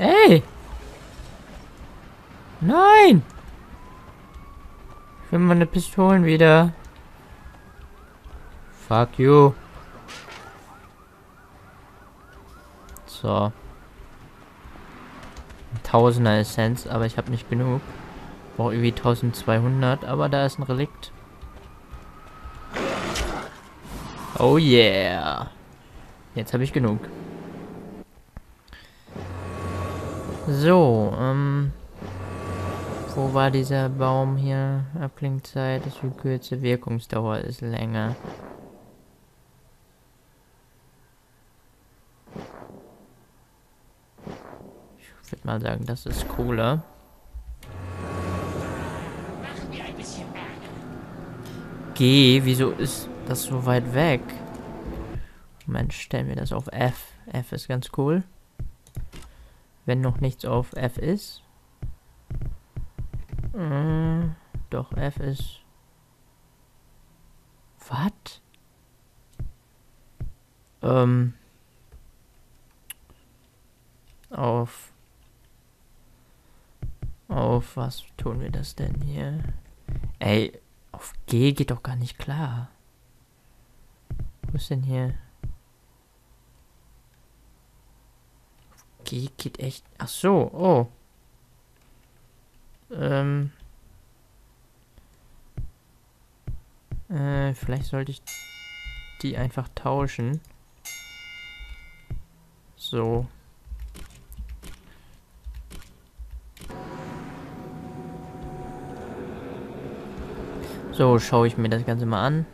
Ey! Nein! Ich will meine Pistolen wieder. Fuck you. So. Tausender Essenz, aber ich habe nicht genug. Brauche irgendwie 1200, aber da ist ein Relikt. Oh yeah. Jetzt habe ich genug. So, ähm... Wo war dieser Baum hier? Abklingzeit ist viel kürzer, Wirkungsdauer ist länger. Ich würde mal sagen, das ist cooler. G, wieso ist das so weit weg? Moment, stellen wir das auf F. F ist ganz cool. Wenn noch nichts auf F ist. Äh, doch, F ist... Was? Ähm... Auf... Auf was tun wir das denn hier? Ey, auf G geht doch gar nicht klar. Wo ist denn hier? G geht echt... Ach so, oh. Ähm. Äh, vielleicht sollte ich die einfach tauschen. So. So, schaue ich mir das Ganze mal an.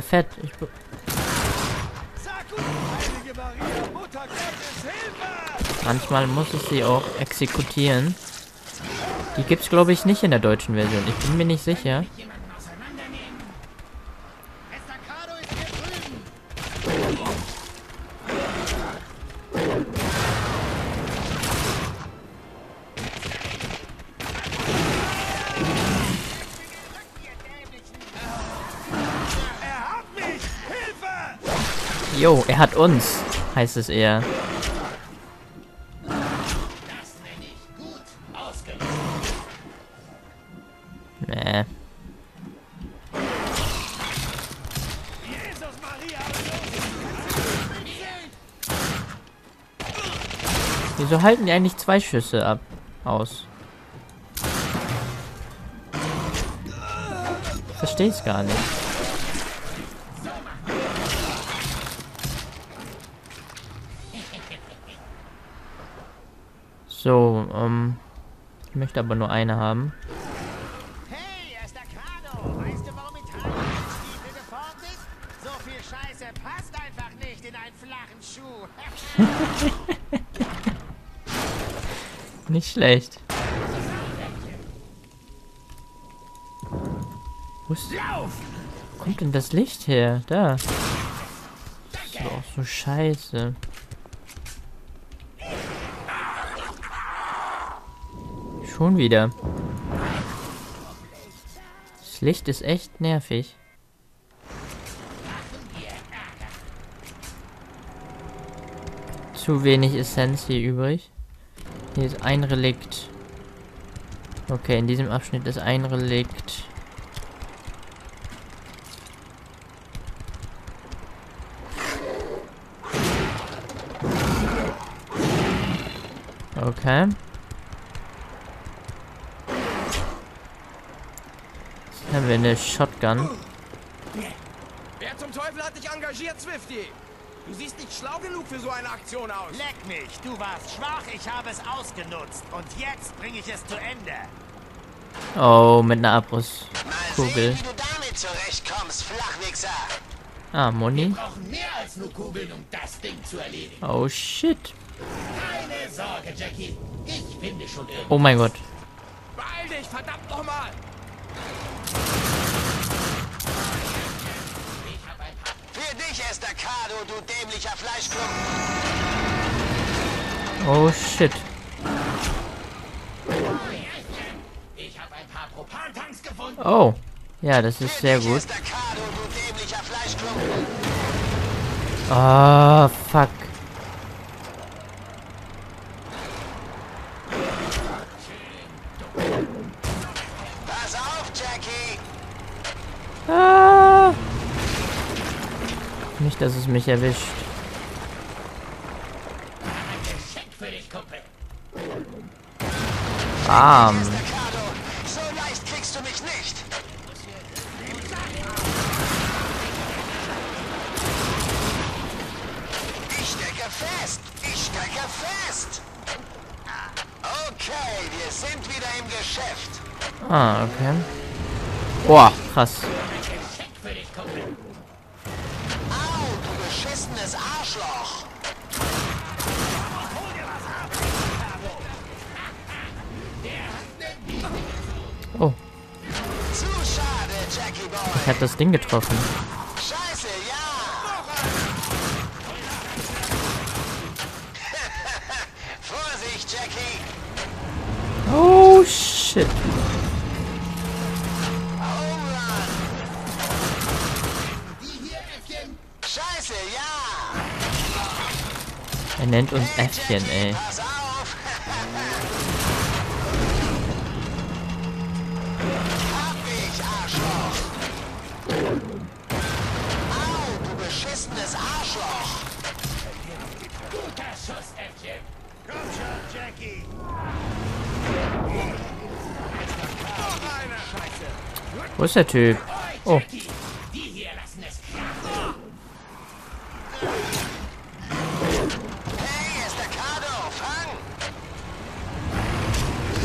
Ja fett. Ich, manchmal muss ich sie auch exekutieren. Die gibt's glaube ich nicht in der deutschen Version. Ich bin mir nicht sicher. Jo, er hat uns, heißt es eher. Wieso halten die eigentlich zwei Schüsse ab? Aus. Verstehe es gar nicht. So, ähm. Ich möchte aber nur eine haben. Hey, Estacado! Weißt du, warum Italien Stiefel geformt ist? So viel Scheiße passt einfach nicht in einen flachen Schuh. Nicht schlecht. Wo ist, wo kommt denn das Licht her? Da. Das ist auch so scheiße. Schon wieder. Das Licht ist echt nervig. Zu wenig Essenz hier übrig. Hier ist ein Relikt. Okay, in diesem Abschnitt ist ein Relikt. Okay. Haben wir eine Shotgun. Wer zum Teufel hat dich engagiert, Swifty? Du siehst nicht schlau genug für so eine Aktion aus. Leck mich, du warst schwach, ich habe es ausgenutzt. Und jetzt bringe ich es zu Ende. Oh, mit einer Mal Abrisskugel. sehen, wie du damit zurechtkommst, Flachwichser. Ah, Moni. brauchen mehr als nur Kugeln, um das Ding zu erledigen. Oh shit. Keine Sorge, Jackie. Ich finde schon irgendwas. Oh mein Gott. Beeil dich, verdammt nochmal! Dich, Estacado, du dämlicher Fleischklumpen. Oh shit. Ich habe ein paar Propantanks gefunden. Oh. Ja, das ist sehr gut. Ah, fuck. Pass auf, Jackie. Ah. Nicht, dass es mich erwischt. Bam. Estacado, so leicht kriegst Hab das Ding getroffen. Scheiße, ja. Vorsicht, Jackie. Oh, shit. Scheiße, ja. Er nennt uns Äffchen, ey. Wo ist der Typ? Oh,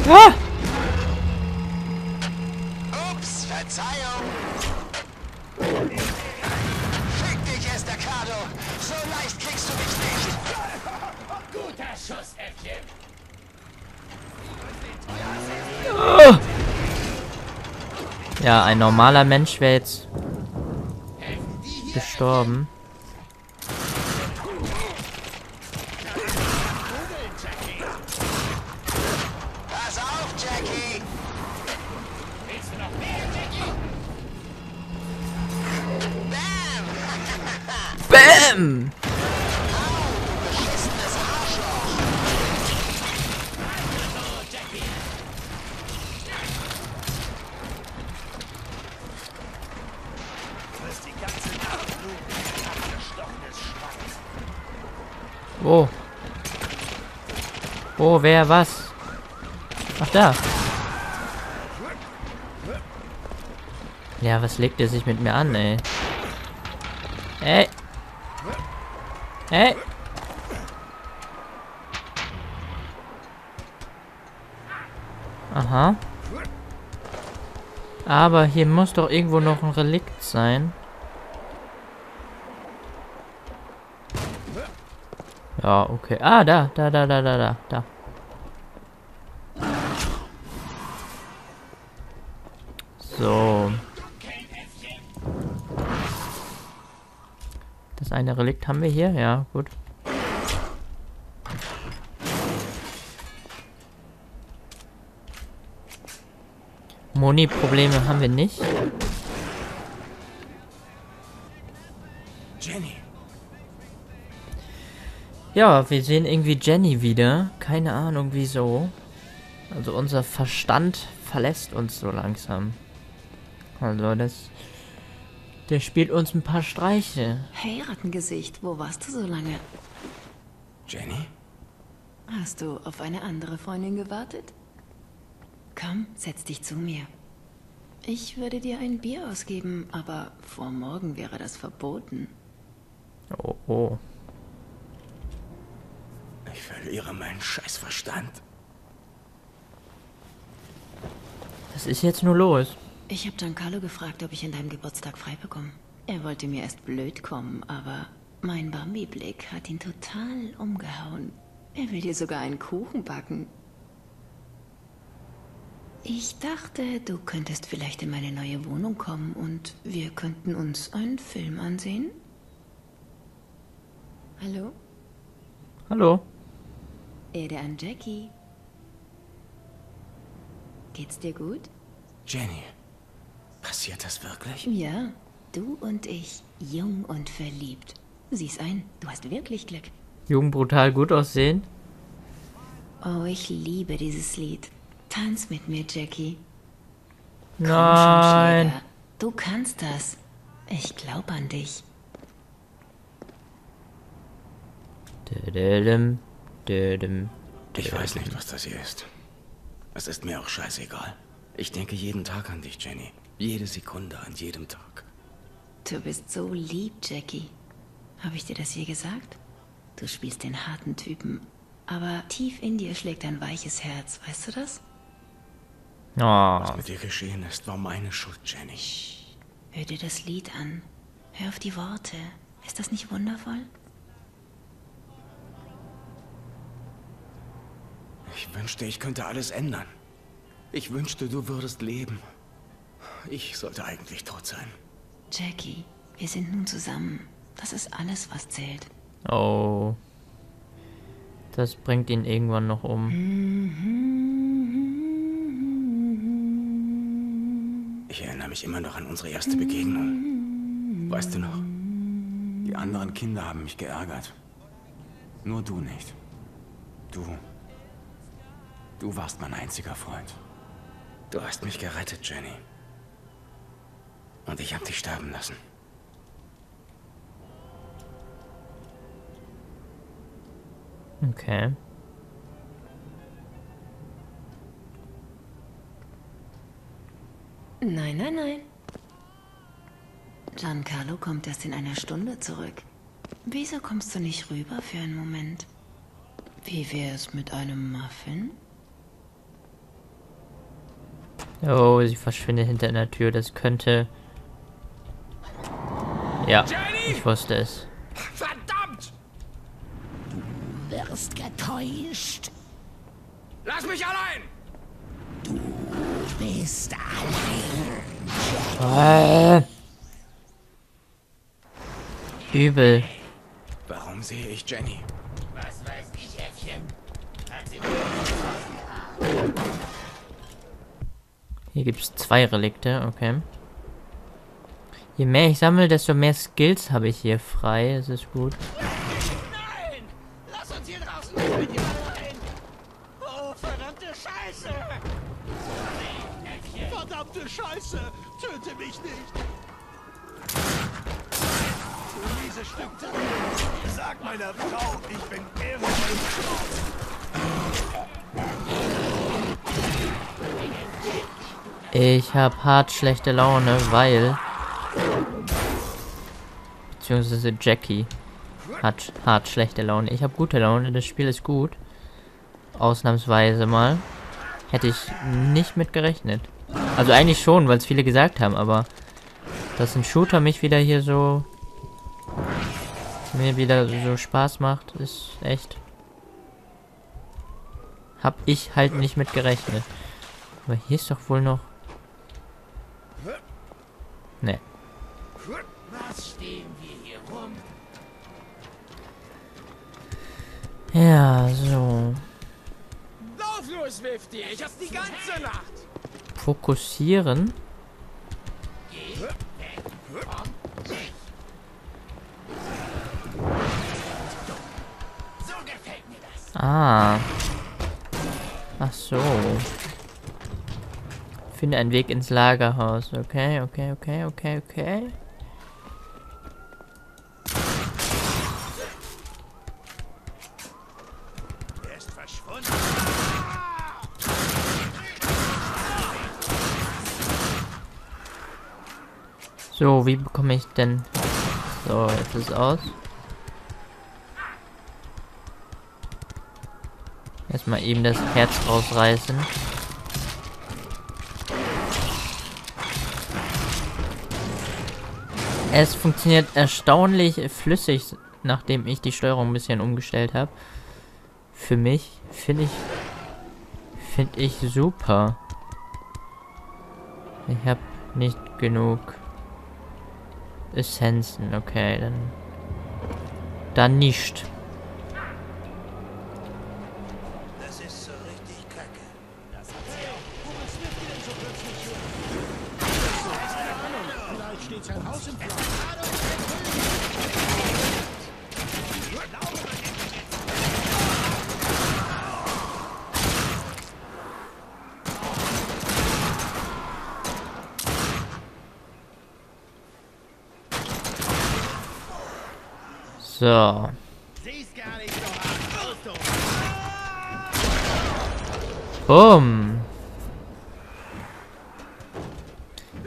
ah! Ups, Verzeihung. Fick dich, Estacado. So leicht kriegst du mich Ja, ein normaler Mensch wäre jetzt gestorben. Wo? Wo, wer, was? Ach, da. Ja, was legt er sich mit mir an, ey? Ey! Ey! Aha. Aber hier muss doch irgendwo noch ein Relikt sein. Ja, okay. Ah, da, da, da, da, da, da, da. So. Das eine Relikt haben wir hier, ja, gut. Moni-Probleme haben wir nicht. Ja, wir sehen irgendwie Jenny wieder. Keine Ahnung wieso. Also unser Verstand verlässt uns so langsam. Also das... Der spielt uns ein paar Streiche. Hey, Rattengesicht, wo warst du so lange? Jenny? Hast du auf eine andere Freundin gewartet? Komm, setz dich zu mir. Ich würde dir ein Bier ausgeben, aber vor morgen wäre das verboten. Oh, oh. Ich verliere meinen Scheißverstand. Was ist jetzt nur los? Ich habe Giancarlo gefragt, ob ich an deinem Geburtstag frei bekomme. Er wollte mir erst blöd kommen, aber mein Bambi-Blick hat ihn total umgehauen. Er will dir sogar einen Kuchen backen. Ich dachte, du könntest vielleicht in meine neue Wohnung kommen und wir könnten uns einen Film ansehen. Hallo? Hallo? Erde an Jackie. Geht's dir gut? Jenny, passiert das wirklich? Ja, du und ich, jung und verliebt. Sieh's ein, du hast wirklich Glück. Jung, brutal, gut aussehen. Oh, ich liebe dieses Lied. Tanz mit mir, Jackie. Komm schon, Nein. Schläger. Du kannst das. Ich glaub an dich. Dödödüm, dödüm. Ich weiß nicht, was das hier ist. Es ist mir auch scheißegal. Ich denke jeden Tag an dich, Jenny. Jede Sekunde, an jedem Tag. Du bist so lieb, Jackie. Habe ich dir das je gesagt? Du spielst den harten Typen, aber tief in dir schlägt ein weiches Herz, weißt du das? Oh, Was mit dir geschehen ist, war meine Schuld, Jenny. Hör dir das Lied an. Hör auf die Worte. Ist das nicht wundervoll? Ich wünschte, ich könnte alles ändern. Ich wünschte, du würdest leben. Ich sollte eigentlich tot sein. Jackie, wir sind nun zusammen. Das ist alles, was zählt. oh. Das bringt ihn irgendwann noch um. Ich erinnere mich immer noch an unsere erste Begegnung. Weißt du noch? Die anderen Kinder haben mich geärgert. Nur du nicht. Du. Du warst mein einziger Freund. Du hast mich gerettet, Jenny. Und ich habe dich sterben lassen. Okay. Nein, nein, nein. Giancarlo kommt erst in einer Stunde zurück. Wieso kommst du nicht rüber für einen Moment? Wie wär's mit einem Muffin? Oh, sie verschwindet hinter einer Tür. Das könnte... Ja, Jenny! ich wusste es. Verdammt! Wirst getäuscht. Lass mich allein! Bist allein. Äh. Übel. Warum sehe ich Jenny? Was weiß ich, Äffchen? Hat sie Hier gibt es zwei Relikte, okay. Je mehr ich sammle, desto mehr Skills habe ich hier frei. Das ist gut. Nein! Lass uns hier draußen nicht mit jemand rein! Oh, verdammte Scheiße! Verdammte Scheiße! Töte mich nicht! Du miese Stück! Sag meiner Frau, ich bin irre! Ich habe hart schlechte Laune, weil... Beziehungsweise Jackie hat hart schlechte Laune. Ich habe gute Laune, das Spiel ist gut. Ausnahmsweise mal. Hätte ich nicht mit gerechnet. Also eigentlich schon, weil es viele gesagt haben, aber... Dass ein Shooter mich wieder hier so... Mir wieder so Spaß macht, ist echt... Hab ich halt nicht mit gerechnet. Aber hier ist doch wohl noch... Ne. Was stehen wir hier rum? Ja, so. Lauf nur, Swifty! Ich hab's die ganze Nacht! Fokussieren. So gefällt mir das. Ah. Ach so. Finde einen Weg ins Lagerhaus. Okay, okay, okay, okay, okay. Er ist verschwunden! So, wie bekomme ich denn... So, jetzt ist es aus. Erstmal eben das Herz rausreißen. Es funktioniert erstaunlich flüssig, nachdem ich die Steuerung ein bisschen umgestellt habe. Für mich finde ich finde ich super. Ich habe nicht genug Essenzen, okay, dann dann nicht. Das ist so richtig kacke. Vielleicht steht sein Haus im Flammen. So. Bumm.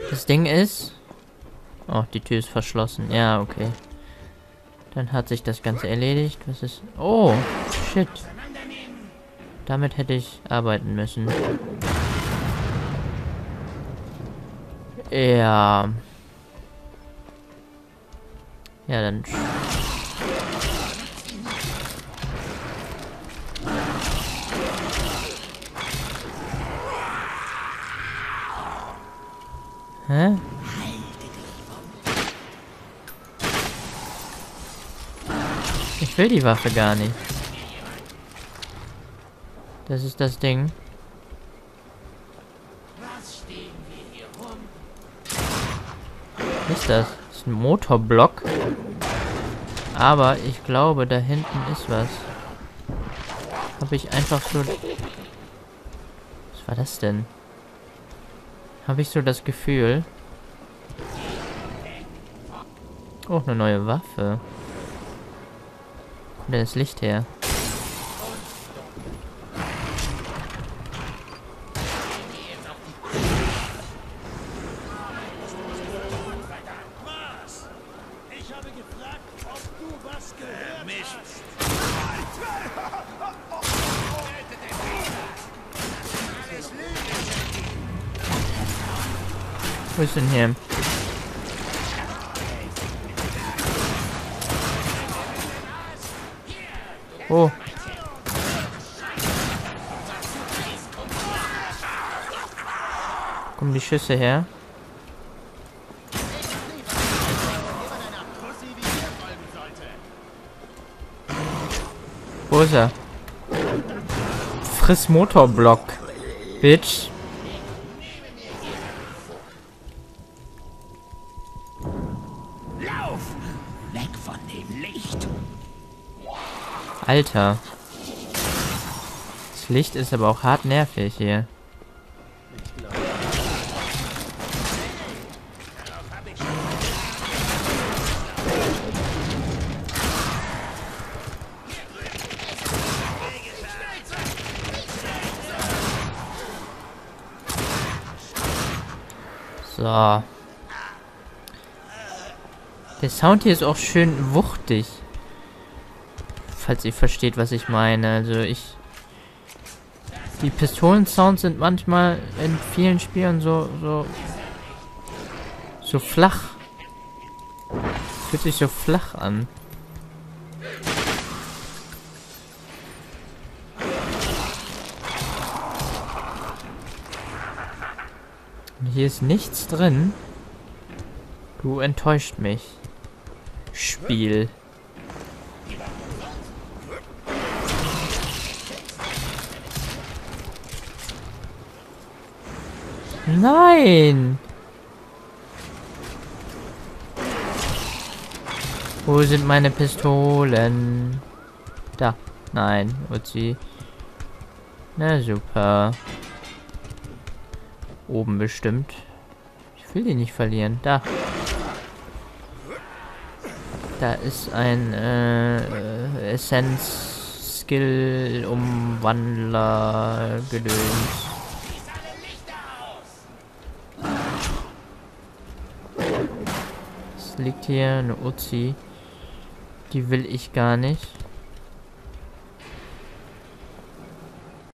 Das Ding ist... Oh, die Tür ist verschlossen. Ja, okay. Dann hat sich das Ganze erledigt. Was ist... Oh, shit. Damit hätte ich arbeiten müssen. Ja. Ja, dann... Hä? Ich will die Waffe gar nicht. Das ist das Ding. Was ist das? Das ist ein Motorblock. Aber ich glaube, da hinten ist was. Habe ich einfach so... Was war das denn? Habe ich so das Gefühl... Oh, eine neue Waffe. Wo kommt denn das Licht her? Denn hier? Oh. Kommen die Schüsse her? Wo ist er? Friss Motorblock. Bitch. Von dem Licht! Alter. Das Licht ist aber auch hart nervig hier. So. Der Sound hier ist auch schön wuchtig. Falls ihr versteht, was ich meine. Also ich... Die Pistolen-Sounds sind manchmal in vielen Spielen so... so... so flach. Fühlt sich so flach an. Und hier ist nichts drin. Du enttäuscht mich. Spiel. Nein! Wo sind meine Pistolen? Da. Nein, Uzi. Na super. Oben bestimmt. Ich will die nicht verlieren. Da. Da ist ein äh, äh, Essenz Skill Umwandler Gedöns. Es liegt hier eine Uzi. Die will ich gar nicht.